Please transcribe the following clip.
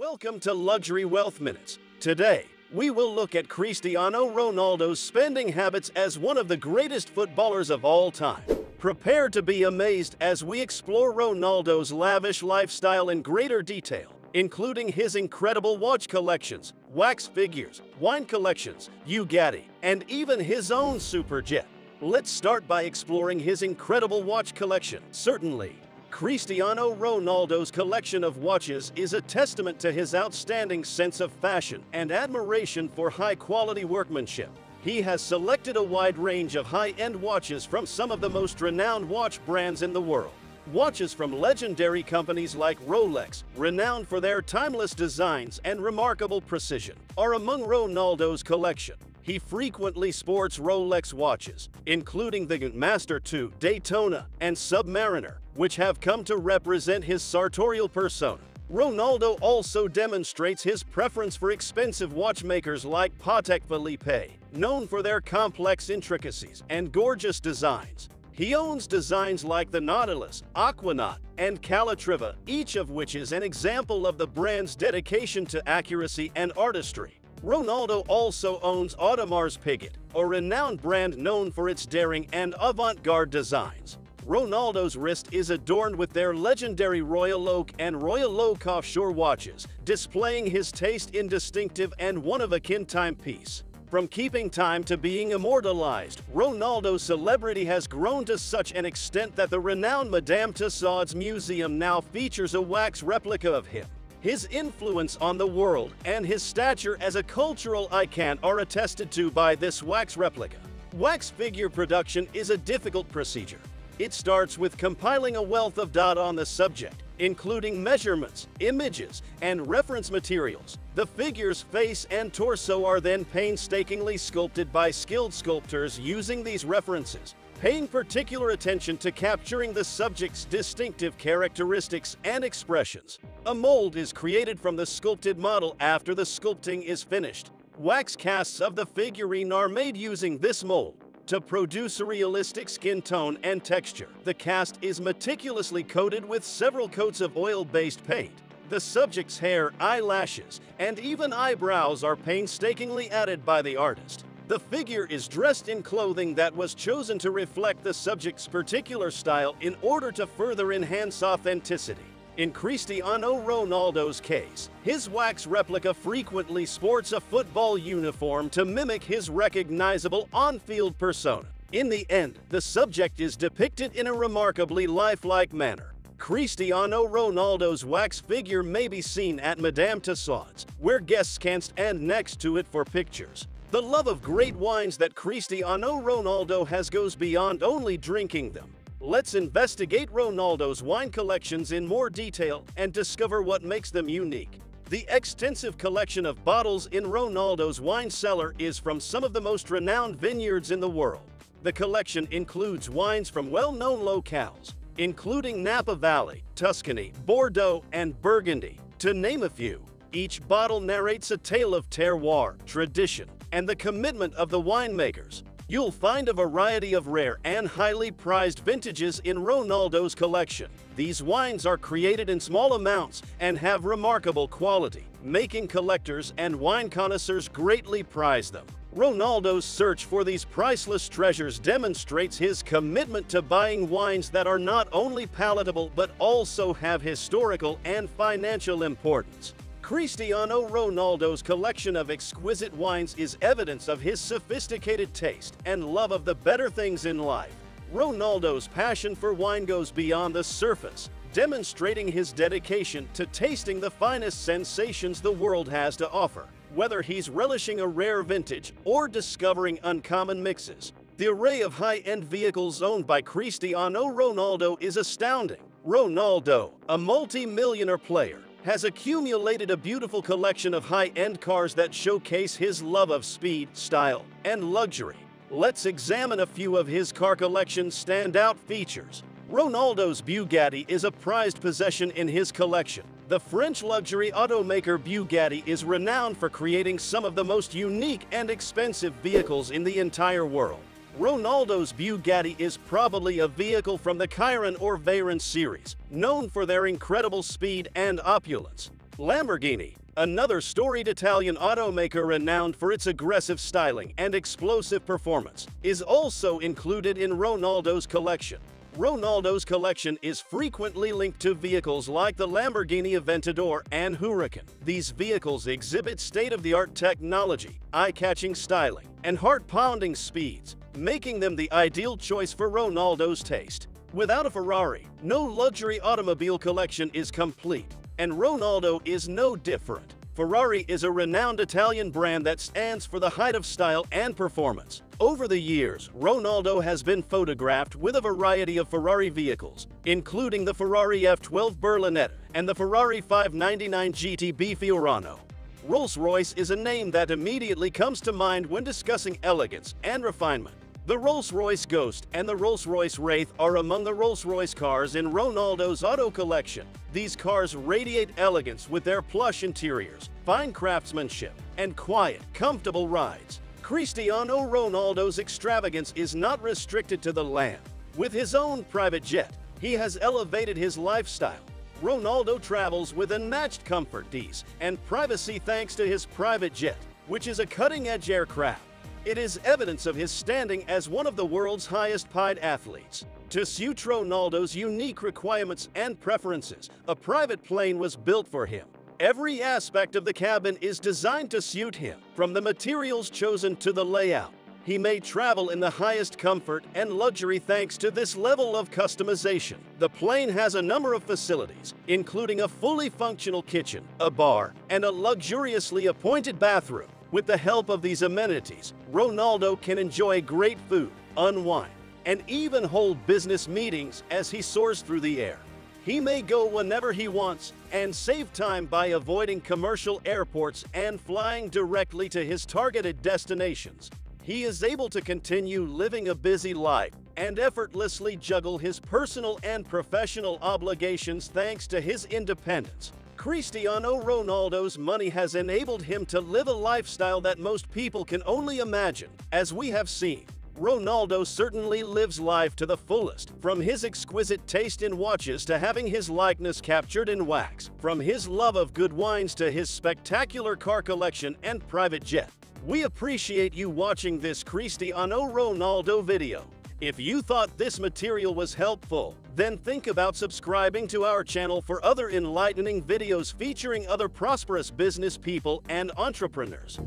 Welcome to Luxury Wealth Minutes. Today, we will look at Cristiano Ronaldo's spending habits as one of the greatest footballers of all time. Prepare to be amazed as we explore Ronaldo's lavish lifestyle in greater detail, including his incredible watch collections, wax figures, wine collections, Bugatti, and even his own superjet. Let's start by exploring his incredible watch collection. Certainly, Cristiano Ronaldo's collection of watches is a testament to his outstanding sense of fashion and admiration for high-quality workmanship. He has selected a wide range of high-end watches from some of the most renowned watch brands in the world. Watches from legendary companies like Rolex, renowned for their timeless designs and remarkable precision, are among Ronaldo's collection. He frequently sports Rolex watches, including the Master 2, Daytona, and Submariner, which have come to represent his sartorial persona. Ronaldo also demonstrates his preference for expensive watchmakers like Patek Philippe, known for their complex intricacies and gorgeous designs. He owns designs like the Nautilus, Aquanaut, and Calatrava, each of which is an example of the brand's dedication to accuracy and artistry. Ronaldo also owns Audemars Piguet, a renowned brand known for its daring and avant-garde designs. Ronaldo's wrist is adorned with their legendary Royal Oak and Royal Oak offshore watches, displaying his taste in distinctive and one-of-a-kind timepiece. From keeping time to being immortalized, Ronaldo's celebrity has grown to such an extent that the renowned Madame Tussauds Museum now features a wax replica of him. His influence on the world and his stature as a cultural icon are attested to by this wax replica. Wax figure production is a difficult procedure. It starts with compiling a wealth of data on the subject, including measurements, images, and reference materials. The figure's face and torso are then painstakingly sculpted by skilled sculptors using these references paying particular attention to capturing the subject's distinctive characteristics and expressions. A mold is created from the sculpted model after the sculpting is finished. Wax casts of the figurine are made using this mold. To produce a realistic skin tone and texture, the cast is meticulously coated with several coats of oil-based paint. The subject's hair, eyelashes, and even eyebrows are painstakingly added by the artist. The figure is dressed in clothing that was chosen to reflect the subject's particular style in order to further enhance authenticity. In Cristiano Ronaldo's case, his wax replica frequently sports a football uniform to mimic his recognizable on-field persona. In the end, the subject is depicted in a remarkably lifelike manner. Cristiano Ronaldo's wax figure may be seen at Madame Tussauds, where guests can stand next to it for pictures. The love of great wines that Cristiano Ronaldo has goes beyond only drinking them. Let's investigate Ronaldo's wine collections in more detail and discover what makes them unique. The extensive collection of bottles in Ronaldo's wine cellar is from some of the most renowned vineyards in the world. The collection includes wines from well-known locales, including Napa Valley, Tuscany, Bordeaux, and Burgundy, to name a few. Each bottle narrates a tale of terroir, tradition, and the commitment of the winemakers. You'll find a variety of rare and highly prized vintages in Ronaldo's collection. These wines are created in small amounts and have remarkable quality, making collectors and wine connoisseurs greatly prize them. Ronaldo's search for these priceless treasures demonstrates his commitment to buying wines that are not only palatable but also have historical and financial importance. Cristiano Ronaldo's collection of exquisite wines is evidence of his sophisticated taste and love of the better things in life. Ronaldo's passion for wine goes beyond the surface, demonstrating his dedication to tasting the finest sensations the world has to offer. Whether he's relishing a rare vintage or discovering uncommon mixes, the array of high-end vehicles owned by Cristiano Ronaldo is astounding. Ronaldo, a multi-millionaire player, has accumulated a beautiful collection of high-end cars that showcase his love of speed, style, and luxury. Let's examine a few of his car collection's standout features. Ronaldo's Bugatti is a prized possession in his collection. The French luxury automaker Bugatti is renowned for creating some of the most unique and expensive vehicles in the entire world. Ronaldo's Bugatti is probably a vehicle from the Chiron or Veyron series, known for their incredible speed and opulence. Lamborghini, another storied Italian automaker renowned for its aggressive styling and explosive performance, is also included in Ronaldo's collection. Ronaldo's collection is frequently linked to vehicles like the Lamborghini Aventador and Huracan. These vehicles exhibit state-of-the-art technology, eye-catching styling, and heart-pounding speeds, making them the ideal choice for Ronaldo's taste. Without a Ferrari, no luxury automobile collection is complete, and Ronaldo is no different. Ferrari is a renowned Italian brand that stands for the height of style and performance. Over the years, Ronaldo has been photographed with a variety of Ferrari vehicles, including the Ferrari F12 Berlinetta and the Ferrari 599 GTB Fiorano. Rolls-Royce is a name that immediately comes to mind when discussing elegance and refinement. The Rolls-Royce Ghost and the Rolls-Royce Wraith are among the Rolls-Royce cars in Ronaldo's auto collection. These cars radiate elegance with their plush interiors, fine craftsmanship, and quiet, comfortable rides. Cristiano Ronaldo's extravagance is not restricted to the land. With his own private jet, he has elevated his lifestyle. Ronaldo travels with unmatched comfort, ease, and privacy thanks to his private jet, which is a cutting-edge aircraft. It is evidence of his standing as one of the world's highest paid athletes. To suit Ronaldo's unique requirements and preferences, a private plane was built for him. Every aspect of the cabin is designed to suit him, from the materials chosen to the layout. He may travel in the highest comfort and luxury thanks to this level of customization. The plane has a number of facilities, including a fully functional kitchen, a bar, and a luxuriously appointed bathroom. With the help of these amenities, Ronaldo can enjoy great food, unwind, and even hold business meetings as he soars through the air. He may go whenever he wants and save time by avoiding commercial airports and flying directly to his targeted destinations. He is able to continue living a busy life and effortlessly juggle his personal and professional obligations thanks to his independence. Cristiano Ronaldo's money has enabled him to live a lifestyle that most people can only imagine. As we have seen, Ronaldo certainly lives life to the fullest, from his exquisite taste in watches to having his likeness captured in wax, from his love of good wines to his spectacular car collection and private jet. We appreciate you watching this Cristiano Ronaldo video. If you thought this material was helpful, then think about subscribing to our channel for other enlightening videos featuring other prosperous business people and entrepreneurs.